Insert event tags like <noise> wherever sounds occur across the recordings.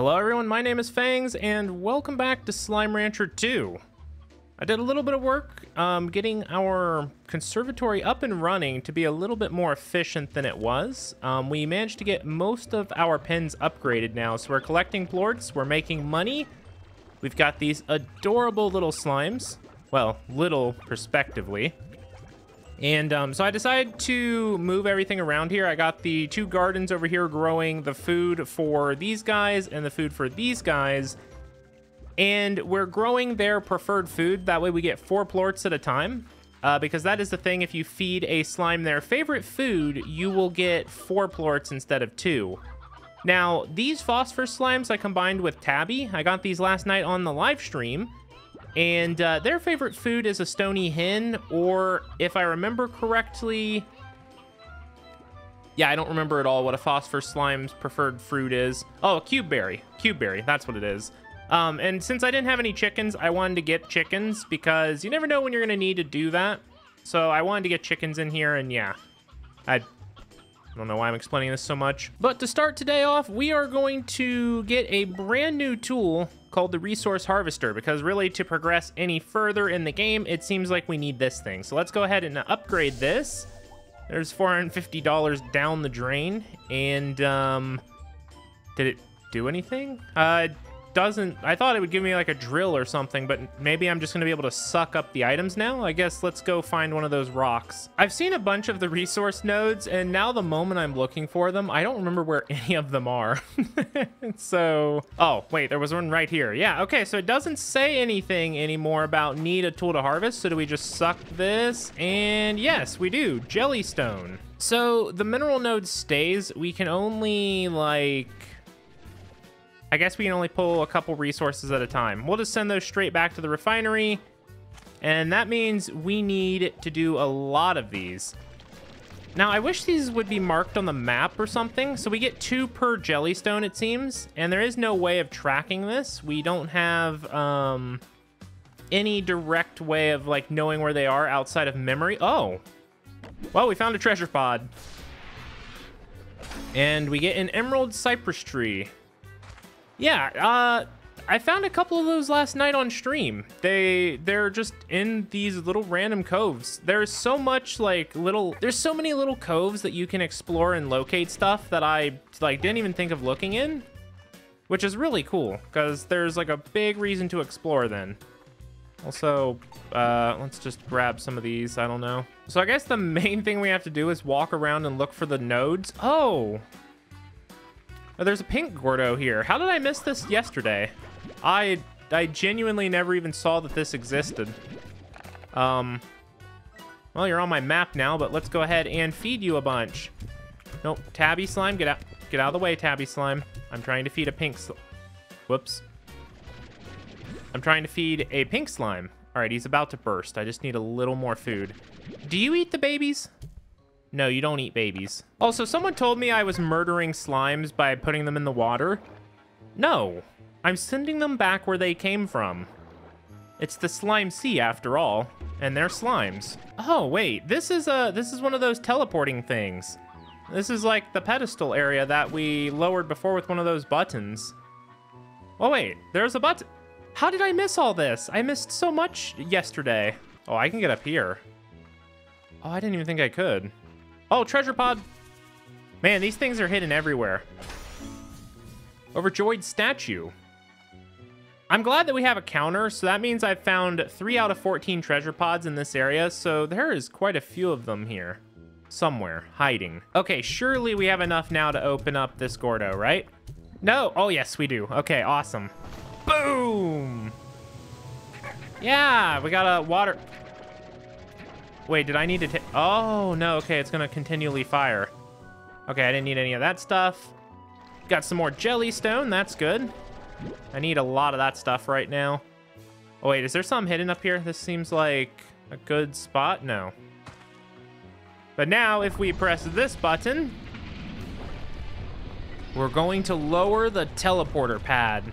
Hello everyone, my name is Fangs, and welcome back to Slime Rancher 2. I did a little bit of work um, getting our conservatory up and running to be a little bit more efficient than it was. Um, we managed to get most of our pens upgraded now, so we're collecting plorts, we're making money. We've got these adorable little slimes. Well, little perspectively. And um, so I decided to move everything around here. I got the two gardens over here growing the food for these guys and the food for these guys. And we're growing their preferred food. That way we get four plorts at a time. Uh, because that is the thing, if you feed a slime their favorite food, you will get four plorts instead of two. Now, these phosphor slimes I combined with Tabby. I got these last night on the live stream. And uh, their favorite food is a stony hen, or if I remember correctly, yeah, I don't remember at all what a phosphor slime's preferred fruit is. Oh, a cube berry. Cube berry, that's what it is. Um, and since I didn't have any chickens, I wanted to get chickens because you never know when you're going to need to do that. So I wanted to get chickens in here, and yeah, I I don't know why I'm explaining this so much. But to start today off, we are going to get a brand new tool called the Resource Harvester, because really to progress any further in the game, it seems like we need this thing. So let's go ahead and upgrade this. There's $450 down the drain, and um, did it do anything? Uh, doesn't... I thought it would give me like a drill or something, but maybe I'm just going to be able to suck up the items now? I guess let's go find one of those rocks. I've seen a bunch of the resource nodes, and now the moment I'm looking for them, I don't remember where <laughs> any of them are. <laughs> so... Oh, wait, there was one right here. Yeah, okay, so it doesn't say anything anymore about need a tool to harvest, so do we just suck this? And yes, we do. Jellystone. So the mineral node stays. We can only, like I guess we can only pull a couple resources at a time. We'll just send those straight back to the refinery. And that means we need to do a lot of these. Now, I wish these would be marked on the map or something. So we get two per jellystone, it seems. And there is no way of tracking this. We don't have um, any direct way of like knowing where they are outside of memory. Oh, well, we found a treasure pod. And we get an emerald cypress tree. Yeah, uh, I found a couple of those last night on stream. They they're just in these little random coves. There's so much like little there's so many little coves that you can explore and locate stuff that I like didn't even think of looking in, which is really cool because there's like a big reason to explore then. Also, uh, let's just grab some of these. I don't know. So I guess the <laughs> main thing we have to do is walk around and look for the nodes. Oh, Oh, there's a pink Gordo here. How did I miss this yesterday? I I genuinely never even saw that this existed. Um, well, you're on my map now, but let's go ahead and feed you a bunch. Nope, Tabby Slime, get out, get out of the way, Tabby Slime. I'm trying to feed a pink Whoops. I'm trying to feed a pink slime. All right, he's about to burst. I just need a little more food. Do you eat the babies? No, you don't eat babies. Also, someone told me I was murdering slimes by putting them in the water. No, I'm sending them back where they came from. It's the slime sea after all, and they're slimes. Oh, wait, this is a this is one of those teleporting things. This is like the pedestal area that we lowered before with one of those buttons. Oh, wait, there's a button. How did I miss all this? I missed so much yesterday. Oh, I can get up here. Oh, I didn't even think I could. Oh, treasure pod. Man, these things are hidden everywhere. Overjoyed statue. I'm glad that we have a counter, so that means I've found 3 out of 14 treasure pods in this area, so there is quite a few of them here. Somewhere, hiding. Okay, surely we have enough now to open up this Gordo, right? No? Oh, yes, we do. Okay, awesome. Boom! Yeah, we got a water... Wait, did I need to take... Oh, no. Okay, it's going to continually fire. Okay, I didn't need any of that stuff. Got some more jellystone. That's good. I need a lot of that stuff right now. Oh, wait. Is there something hidden up here? This seems like a good spot. No. But now, if we press this button, we're going to lower the teleporter pad.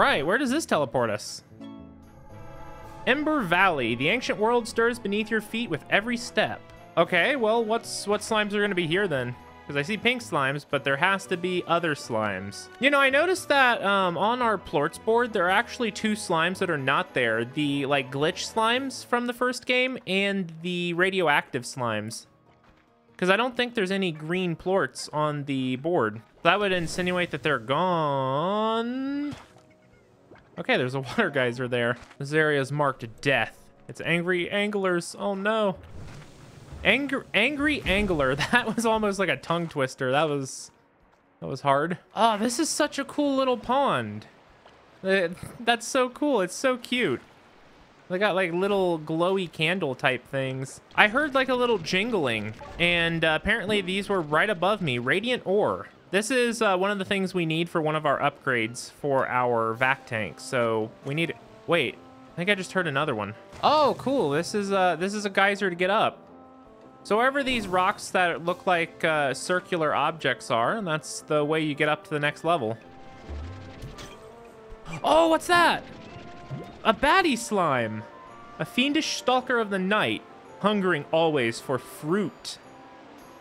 Right, where does this teleport us? Ember Valley. The ancient world stirs beneath your feet with every step. Okay, well, what's what slimes are going to be here then? Because I see pink slimes, but there has to be other slimes. You know, I noticed that um, on our plorts board, there are actually two slimes that are not there. The, like, glitch slimes from the first game and the radioactive slimes. Because I don't think there's any green plorts on the board. That would insinuate that they're gone. Okay, there's a water geyser there. This area is marked death. It's angry anglers. Oh no. Angry, angry angler. <laughs> That was almost like a tongue twister. That was, that was hard. Oh, this is such a cool little pond. It, that's so cool. It's so cute. They got like little glowy candle type things. I heard like a little jingling and uh, apparently these were right above me. Radiant ore. This is uh, one of the things we need for one of our upgrades for our vac tank. So we need, wait, I think I just heard another one. Oh, cool. This is, uh, this is a geyser to get up. So wherever these rocks that look like uh, circular objects are, and that's the way you get up to the next level. Oh, what's that? A baddie slime. A fiendish stalker of the night, hungering always for fruit.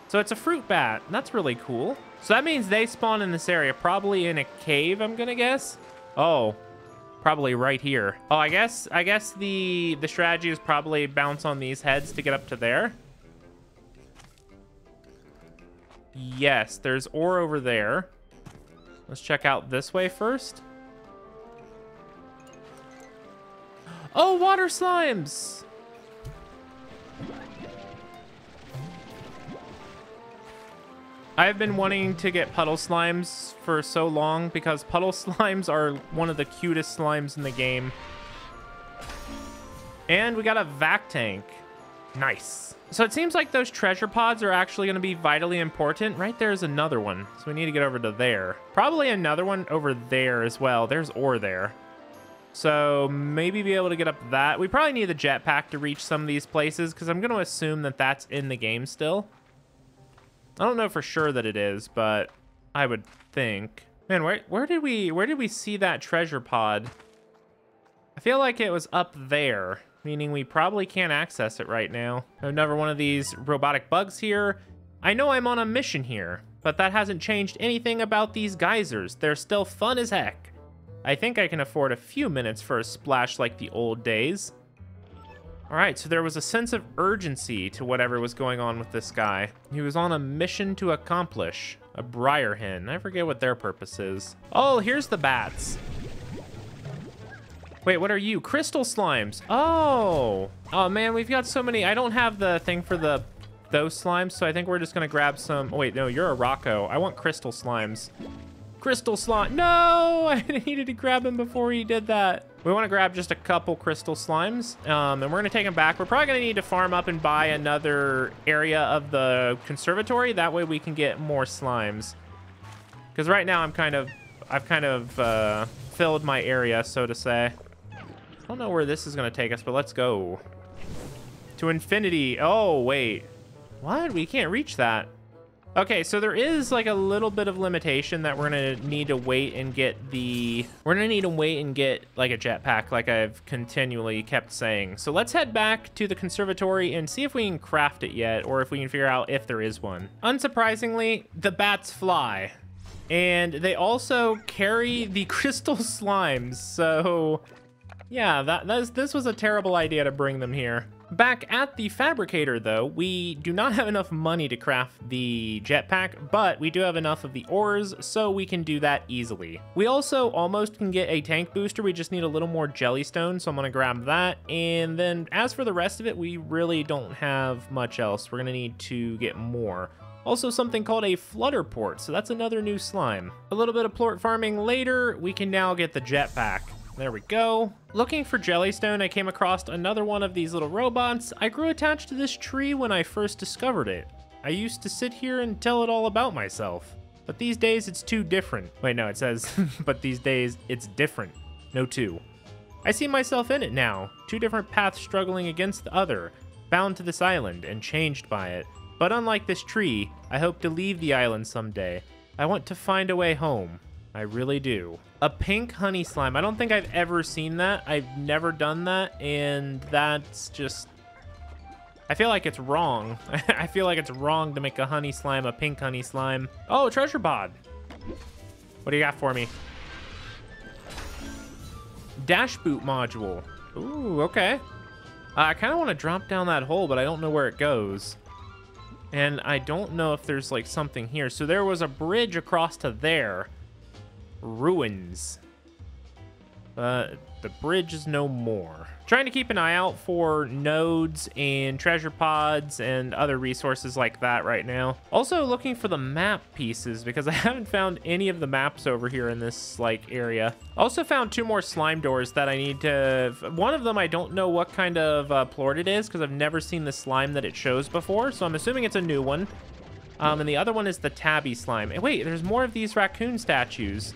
So it's a fruit bat. That's really cool. So that means they spawn in this area, probably in a cave, I'm gonna guess. Oh, probably right here. Oh, I guess I guess the the strategy is probably bounce on these heads to get up to there. Yes, there's ore over there. Let's check out this way first. Oh, water slimes! I've been wanting to get puddle slimes for so long because puddle <laughs> slimes are one of the cutest slimes in the game. And we got a vac tank. Nice. So it seems like those treasure pods are actually going to be vitally important. Right there's another one. So we need to get over to there. Probably another one over there as well. There's ore there. So maybe be able to get up that. We probably need the jetpack to reach some of these places because I'm going to assume that that's in the game still. I don't know for sure that it is, but I would think. Man, where where did we where did we see that treasure pod? I feel like it was up there meaning we probably can't access it right now. Another one of these robotic bugs here. I know I'm on a mission here, but that hasn't changed anything about these geysers. They're still fun as heck. I think I can afford a few minutes for a splash like the old days. All right, so there was a sense of urgency to whatever was going on with this guy. He was on a mission to accomplish. A briar hen. I forget what their purpose is. Oh, here's the bats. Wait, what are you? Crystal slimes. Oh. Oh, man, we've got so many. I don't have the thing for the those slimes, so I think we're just going to grab some. Oh, wait, no, you're a Rocco. I want crystal slimes. Crystal slime. No, <laughs> I needed to grab him before he did that. We want to grab just a couple crystal slimes, um, and we're going to take them back. We're probably going to need to farm up and buy another area of the conservatory. That way we can get more slimes. Because right now I'm kind of, I've kind of uh, filled my area, so to say I don't know where this is going to take us, but let's go. To infinity. Oh, wait. What? We can't reach that. Okay, so there is like a little bit of limitation that we're gonna need to wait and get the... We're gonna need to wait and get like a jetpack like I've continually kept saying. So let's head back to the conservatory and see if we can craft it yet or if we can figure out if there is one. Unsurprisingly, the bats fly. And they also carry the <laughs> crystal slimes, so yeah, that, that's, this was a terrible idea to bring them here. Back at the fabricator, though, we do not have enough money to craft the jetpack, but we do have enough of the ores, so we can do that easily. We also almost can get a tank booster, we just need a little more jellystone, so I'm gonna grab that. And then as for the rest of it, we really don't have much else. We're gonna need to get more. Also something called a flutter plort, so that's another new slime. A little bit of plort farming later, we can now get the jetpack. There we go. Looking for Jellystone, I came across another one of these little robots. I grew attached to this tree when I first discovered it. I used to sit here and tell it all about myself. But these days it's too different. Wait, no, it says, <laughs> but these days it's different. No two. I see myself in it now, two different paths struggling against the other, bound to this island and changed by it. But unlike this tree, I hope to leave the island someday. I want to find a way home. I really do. A pink honey slime. I don't think I've ever seen that. I've never done that, and that's just... I feel like it's wrong. <laughs> I feel like it's wrong to make a honey slime a pink honey slime. Oh, treasure pod. What do you got for me? Dash boot module. Ooh, okay. Uh, I kind of want to drop down that hole, but I don't know where it goes. And I don't know if there's like something here. So there was a bridge across to there. Ruins. Uh, the bridge is no more. Trying to keep an eye out for nodes and treasure pods and other resources like that right now. Also looking for the map pieces because <laughs> I haven't found any of the maps over here in this like area. Also found two more slime doors that I need to... One of them I don't know what kind of uh, plort it is because I've never seen the slime that it shows before. So I'm assuming it's a new one. Um, and the other one is the tabby slime. And wait, there's more of these raccoon statues.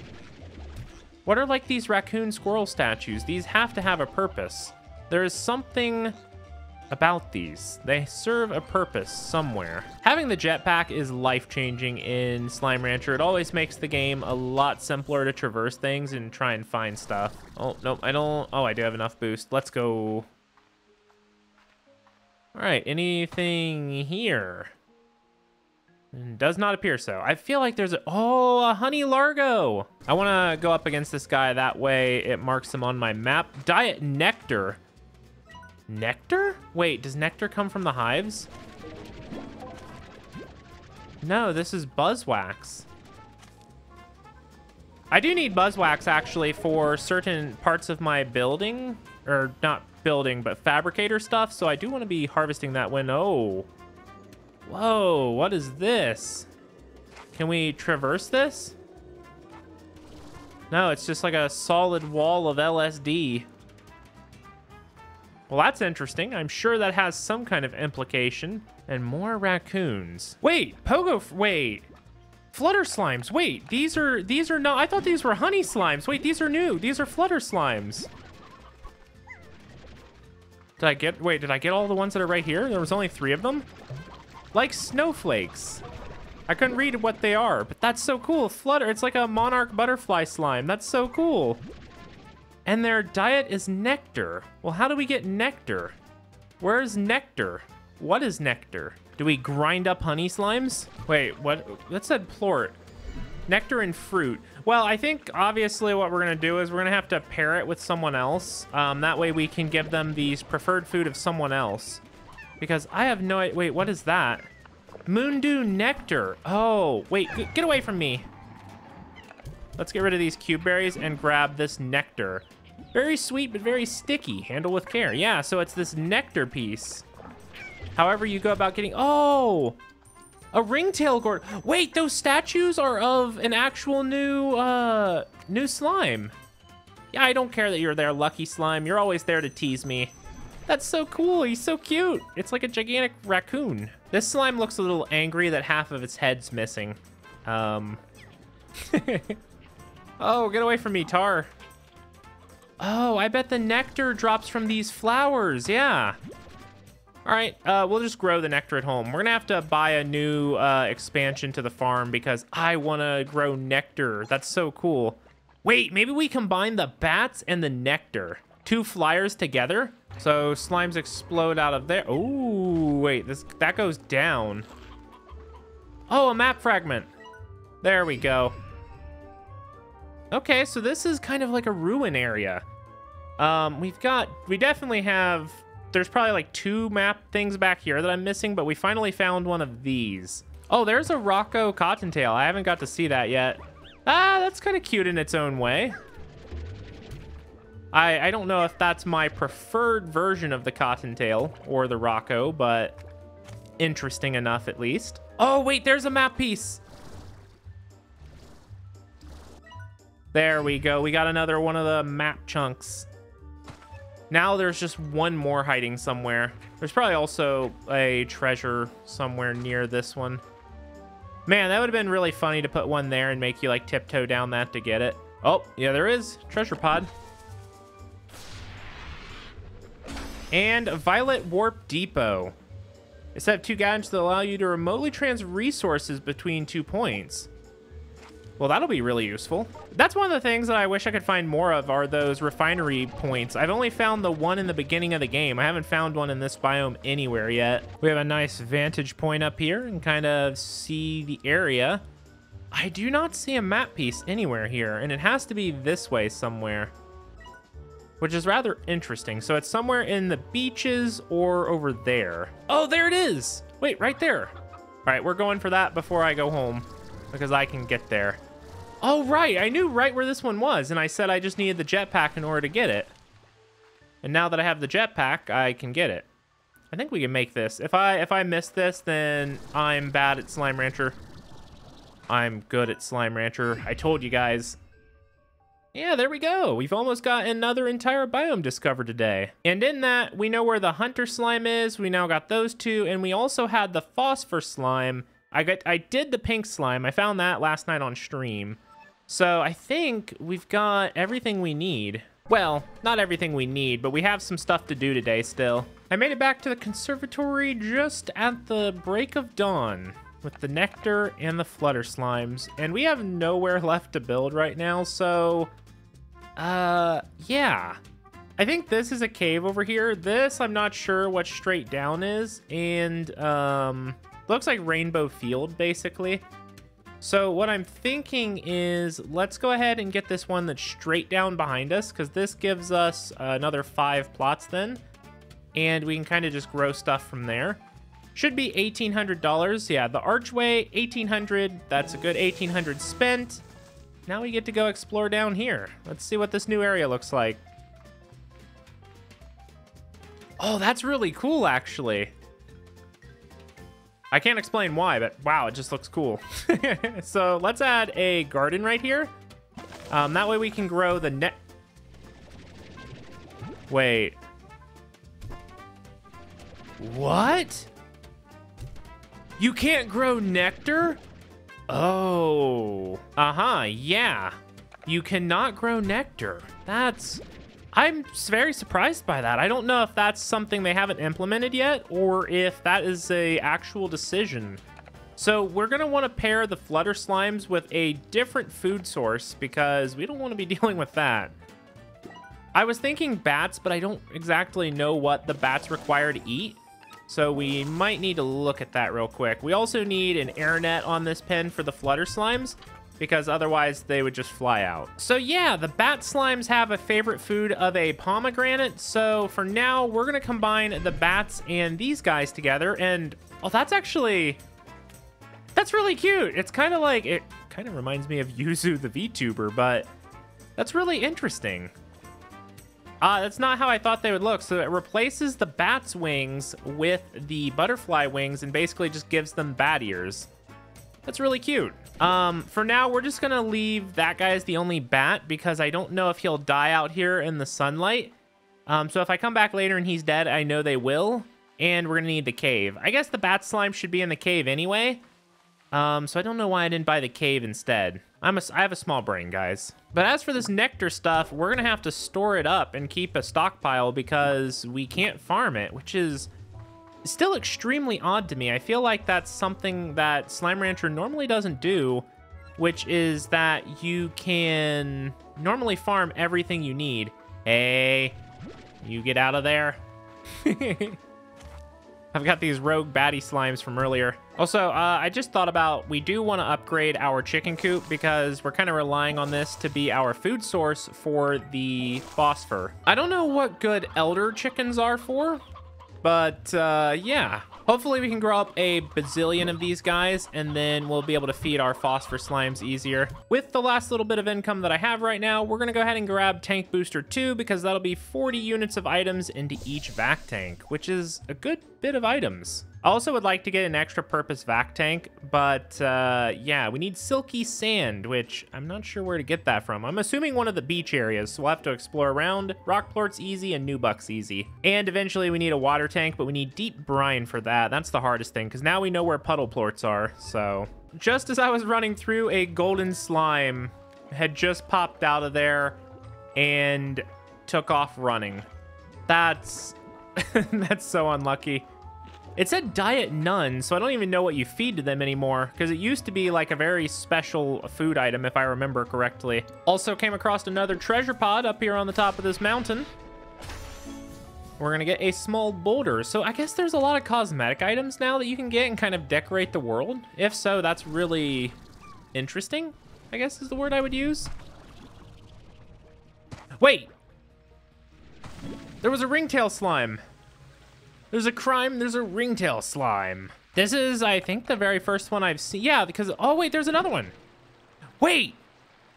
What are like these raccoon squirrel statues? These have to have a purpose. There is something about these. They serve a purpose somewhere. Having the jetpack is life-changing in Slime Rancher. It always makes the game a lot simpler to traverse things and try and find stuff. Oh, no, I don't... Oh, I do have enough boost. Let's go... All right, anything here? Does not appear so. I feel like there's a... Oh, a Honey Largo. I want to go up against this guy. That way it marks him on my map. Diet Nectar. Nectar? Wait, does nectar come from the hives? No, this is Buzzwax. I do need Buzzwax, actually, for certain parts of my building. Or not building, but fabricator stuff. So I do want to be harvesting that when... Oh... Whoa, what is this? Can we traverse this? No, it's just like a solid wall of LSD. Well, that's interesting. I'm sure that has some kind of implication. And more raccoons. Wait, Pogo, wait. Flutter slimes. Wait, these are, these are no, I thought these were honey slimes. Wait, these are new. These are flutter slimes. Did I get, wait, did I get all the ones that are right here? There was only three of them? Like snowflakes. I couldn't read what they are, but that's so cool. Flutter, it's like a monarch butterfly slime. That's so cool. And their diet is nectar. Well, how do we get nectar? Where is nectar? What is nectar? Do we grind up honey slimes? Wait, what? That said plort. Nectar and fruit. Well, I think obviously what we're to do is we're to have to pair it with someone else. Um, that way we can give them these preferred food of someone else. Because I have no Wait, what is that? Moondew Nectar. Oh, wait, get away from me. Let's get rid of these cube berries and grab this nectar. Very sweet, but very sticky. Handle with care. Yeah, so it's this nectar piece. However you go about getting... Oh! A ringtail gourd. Wait, those statues are of an actual new, uh, new slime. Yeah, I don't care that you're there, Lucky Slime. You're always there to tease me. That's so cool. He's so cute. It's like a gigantic raccoon. This slime looks a little angry that half of its head's missing. Um. <laughs> oh, get away from me, Tar. Oh, I bet the nectar drops from these flowers. Yeah. All right, uh, we'll just grow the nectar at home. We're gonna have to buy a new uh, expansion to the farm because I wanna grow nectar. That's so cool. Wait, maybe we combine the bats and the nectar. Two flyers together? So slimes explode out of there. Oh, wait, this that goes down. Oh, a map fragment. There we go. Okay, so this is kind of like a ruin area. Um, we've got, we definitely have, there's probably like two map things back here that I'm missing, but we finally found one of these. Oh, there's a Rocco Cottontail. I haven't got to see that yet. Ah, that's kind of cute in its own way. I, I don't know if that's my preferred version of the Cottontail or the Rocco, but interesting enough at least. Oh, wait, there's a map piece. There we go. We got another one of the map chunks. Now there's just one more hiding somewhere. There's probably also a treasure somewhere near this one. Man, that would have been really funny to put one there and make you like tiptoe down that to get it. Oh, yeah, there is. Treasure pod. And Violet Warp Depot. It's set two gadgets that allow you to remotely transfer resources between two points. Well, that'll be really useful. That's one of the things that I wish I could find more of are those refinery points. I've only found the one in the beginning of the game. I haven't found one in this biome anywhere yet. We have a nice vantage point up here and kind of see the area. I do not see a map piece anywhere here, and it has to be this way somewhere, which is rather interesting. So it's somewhere in the beaches or over there. Oh, there it is. Wait, right there. All right, we're going for that before I go home because I can get there. Oh, right. I knew right where this one was, and I said I just needed the jetpack in order to get it. And now that I have the jetpack, I can get it. I think we can make this. If I if I miss this, then I'm bad at Slime Rancher. I'm good at Slime Rancher. I told you guys. Yeah, there we go. We've almost got another entire biome discovered today. And in that, we know where the Hunter Slime is. We now got those two. And we also had the Phosphor Slime. I got, I did the Pink Slime. I found that last night on stream. So I think we've got everything we need. Well, not everything we need, but we have some stuff to do today still. I made it back to the conservatory just at the break of dawn with the nectar and the flutter slimes. And we have nowhere left to build right now, so... Uh, yeah. I think this is a cave over here. This, I'm not sure what straight down is. And, um, looks like Rainbow Field, basically. So what I'm thinking is let's go ahead and get this one that's straight down behind us because this gives us another five plots then. And we can kind of just grow stuff from there. Should be $1,800. Yeah, the archway, 1800 That's a good 1800 spent. Now we get to go explore down here. Let's see what this new area looks like. Oh, that's really cool, actually. I can't explain why, but wow, it just looks cool. <laughs> so let's add a garden right here. Um, that way we can grow the net. Wait. What? You can't grow nectar? Oh. Uh-huh, yeah. You cannot grow nectar. That's... I'm very surprised by that. I don't know if that's something they haven't implemented yet or if that is a actual decision. So we're want to pair the flutter slimes with a different food source because we don't want to be <laughs> dealing with that. I was thinking bats, but I don't exactly know what the bats require to eat. So we might need to look at that real quick. We also need an air net on this pen for the flutter slimes because otherwise they would just fly out. So yeah, the bat slimes have a favorite food of a pomegranite. So for now, we're gonna combine the bats and these guys together. And oh, that's actually, that's really cute. It's kind of like, it kind of reminds me of <laughs> Yuzu the VTuber, but that's really interesting. Uh, that's not how I thought they would look. So it replaces the bat's wings with the butterfly wings and basically just gives them bat ears. That's really cute. Um, for now, we're just gonna leave that guy as the only bat because I don't know if he'll die out here in the sunlight. Um, so if I come back later and he's dead, I know they will. And we're gonna need the cave. I guess the bat slime should be in the cave anyway. Um, so I don't know why I didn't buy the cave instead. I'm a, I have a small brain, guys. But as for this nectar stuff, we're gonna have to store it up and keep a stockpile because we can't farm it, which is still extremely odd to me. I feel like that's something that Slime Rancher normally doesn't do, which is that you can normally farm everything you need. Hey, you get out of there. <laughs> I've got these rogue baddie slimes from earlier. Also, uh, I just thought about we do want to upgrade our chicken coop because we're kind of relying on this to be our food source for the phosphor. I don't know what good elder chickens are for, but uh, yeah, Hopefully we can grow up a bazillion of these guys and then we'll be able to feed our phosphor slimes easier. With the last little bit of income that I have right now, we're gonna go ahead and grab Tank Booster 2 because that'll be 40 units of items into each vac tank, which is a good bit of items. I also would like to get an extra purpose vac tank, but uh, yeah, we need silky sand, which I'm not sure where to get that from. I'm assuming one of the beach areas, so we'll have to explore around. Rockport's easy and Nubuck's easy. And eventually we need a water tank, but we need deep brine for that. That's the hardest thing, because now we know where puddle plorts are, so. Just as I was running through, a golden slime had just popped out of there and took off running. That's, <laughs> that's so unlucky. It said diet none, so I don't even know what you feed to them anymore, because it used to be like a very special food item, if I remember correctly. Also came across another treasure pod up here on the top of this mountain. We're gonna get a small boulder. So I guess there's a lot of cosmetic items now that you can get and kind of decorate the world. If so, that's really interesting, I guess is the word I would use. Wait! There was a ringtail slime. There's a crime, there's a ringtail slime. This is, I think, the very first one I've seen. Yeah, because, oh wait, there's another one. Wait,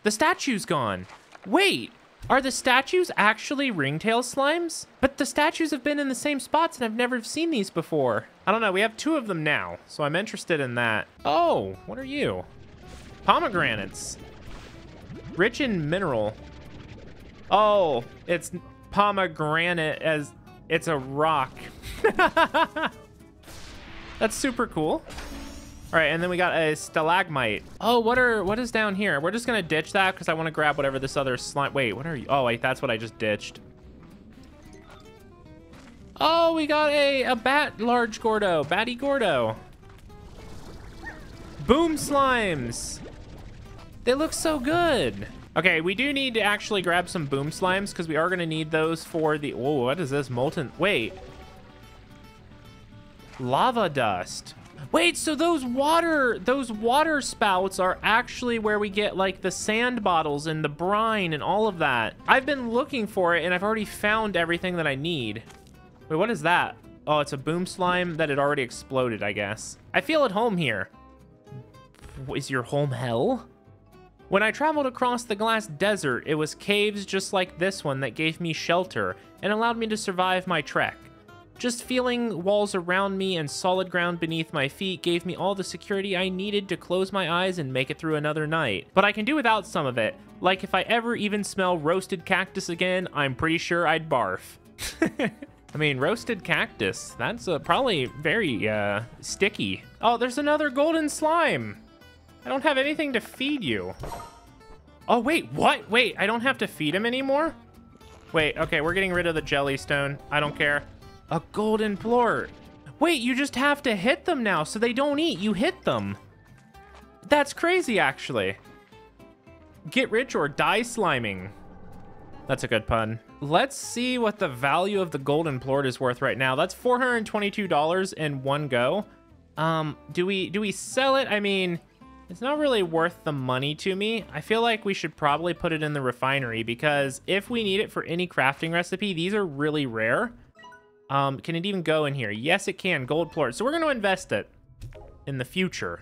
the statue's gone. Wait, are the statues actually ringtail slimes? But the statues have been in the same spots and I've never seen these before. I don't know, we have two of them now, so I'm interested in that. Oh, what are you? Pomegranites. Rich in mineral. Oh, it's pomegranite as it's a rock. <laughs> That's super cool. All right, and then we got a stalagmite. Oh, what are what is down here? We're just gonna ditch that because I want to grab whatever this other slime. Wait, what are you? Oh, wait, that's what I just ditched. Oh, we got a a bat large Gordo, Batty Gordo. Boom slimes. They look so good. Okay, we do need to actually grab some boom slimes because we are going to need those for the... Oh, what is this? Molten... Wait. Lava dust. Wait, so those water, those water spouts are actually where we get like the sand bottles and the brine and all of that. I've been looking for it and I've already found everything that I need. Wait, what is that? Oh, it's a boom slime that had already exploded, I guess. I feel at home here. Is your home hell? When I traveled across the glass desert, it was caves just like this one that gave me shelter and allowed me to survive my trek. Just feeling walls around me and solid ground beneath my feet gave me all the security I needed to close my eyes and make it through another night. But I can do without some of it. Like if I ever even smell roasted cactus again, I'm pretty sure I'd barf. <laughs> I mean, roasted cactus, that's uh, probably very uh, sticky. Oh, there's another golden slime. I don't have anything to feed you. Oh, wait, what? Wait, I don't have to feed him anymore? Wait, okay, we're getting rid of the jellystone. I don't care. A golden plort. Wait, you just have to hit them now so they don't eat. You hit them. That's crazy, actually. Get rich or die sliming. That's a good pun. Let's see what the value of the golden plort is worth right now. That's $422 in one go. Um, do we do we sell it? I mean, it's not really worth the money to me. I feel like we should probably put it in the refinery because if we need it for any crafting recipe, these are really rare. Um, can it even go in here? Yes, it can. Gold plort. So we're going to invest it in the future.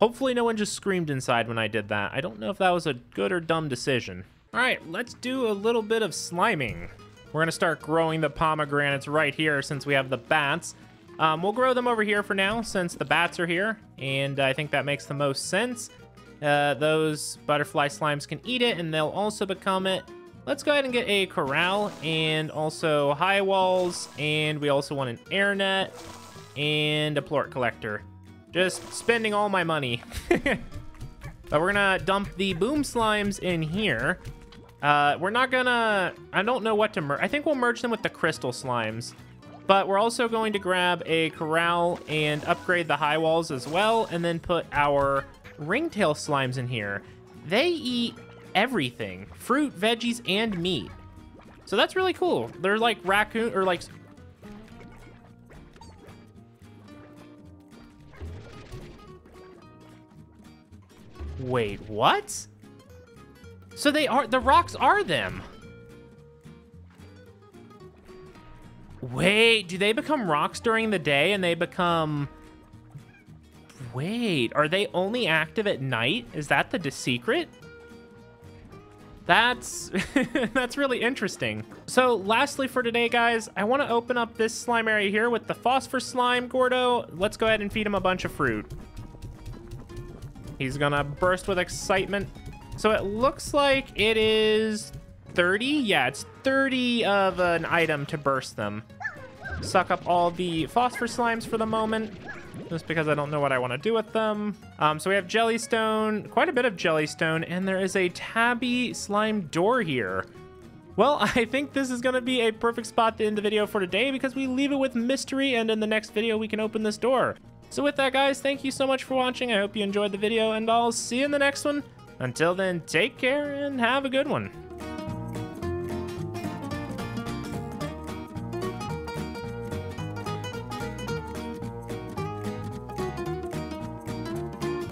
Hopefully no one just screamed inside when I did that. I don't know if that was a good or dumb decision. All right, let's do a little bit of sliming. We're going to start growing the pomegranites right here since we have the bats. Um, we'll grow them over here for now since the bats are here, and I think that makes the most sense. Uh, those butterfly slimes can eat it, and they'll also become it. Let's go ahead and get a corral and also high walls, and we also want an air net and a plort collector. Just spending all my money. <laughs> but we're gonna dump the boom slimes in here. Uh, we're not gonna, I don't know what to merge. I think we'll merge them with the crystal slimes. But we're also going to grab a corral and upgrade the high walls as well, and then put our ringtail slimes in here. They eat everything, fruit, veggies, and meat. So that's really cool. They're like raccoon, or like... Wait, what? So they are, the rocks are them. Wait, do they become rocks during the day and they become... Wait, are they only active at night? Is that the secret? That's <laughs> that's really interesting. So lastly for today, guys, I want to open up this slime area here with the phosphor slime, Gordo. Let's go ahead and feed him a bunch of fruit. He's gonna burst with excitement. So it looks like it is 30? Yeah, it's 30 of an item to burst them. Suck up all the phosphor slimes for the moment, just because I don't know what I want to do with them. Um, so we have jellystone, quite a bit of jellystone, and there is a tabby slime door here. Well, <laughs> I think this is going to be a perfect spot to end the video for today because we leave it with mystery and in the next video we can open this door. So with that guys, thank you so much for watching. I hope you enjoyed the video and I'll see you in the next one. Until then, take care and have a good one.